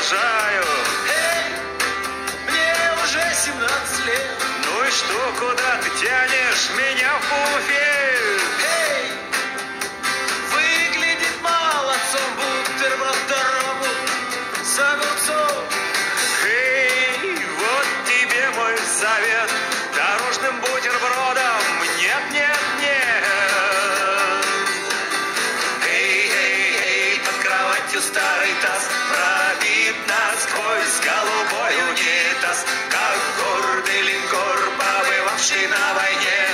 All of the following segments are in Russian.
уважаю. Эй, мне уже 17 лет. Ну и что, куда ты тянешь меня в буфет? Эй, выглядит молодцом бутерброд дорогу с огурцом. Эй, вот тебе мой совет. Дорожным бутербродом унитаз, как гордый линкор, побывавший на войне.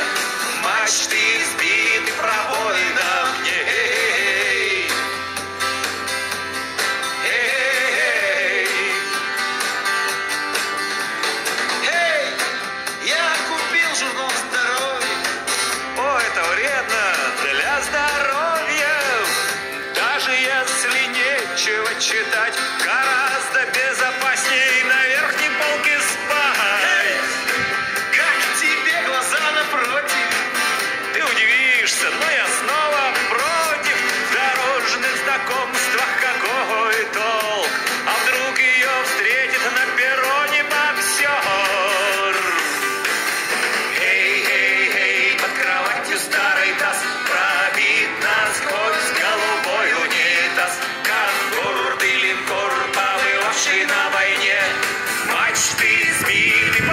Мачты сбиты пробоинам. Эй, эй, эй, я купил журнал здоровья. О, это вредно для здоровья. Даже если нечего читать, гораздо Но я снова против дорожных знакомствах какой толк. А вдруг ее встретит на перроне боксер? Эй, эй, эй, под кроватью старый таз пробит насквозь голубой унитаз. как и линкор, повыловший на войне, мачты сбили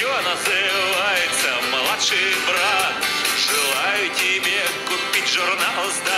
еще называется младший брат. Желаю тебе купить журнал с